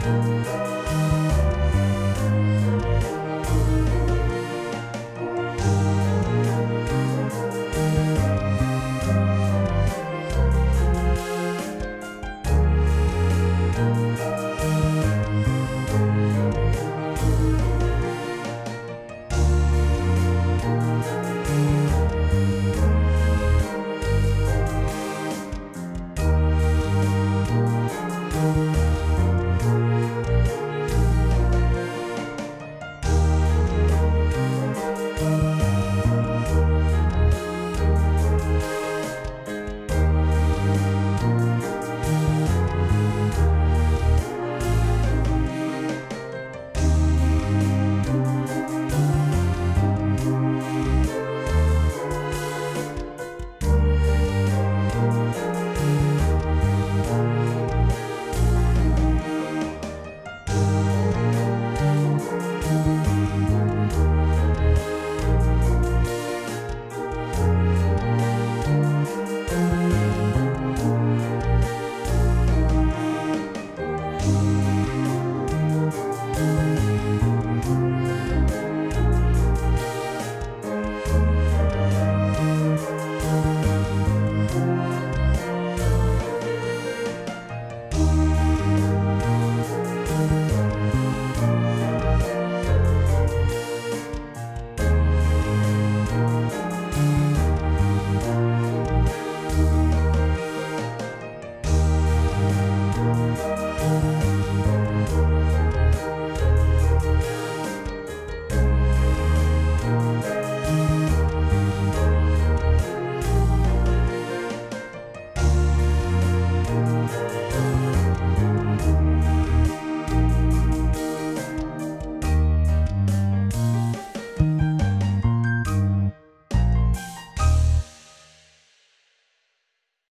Música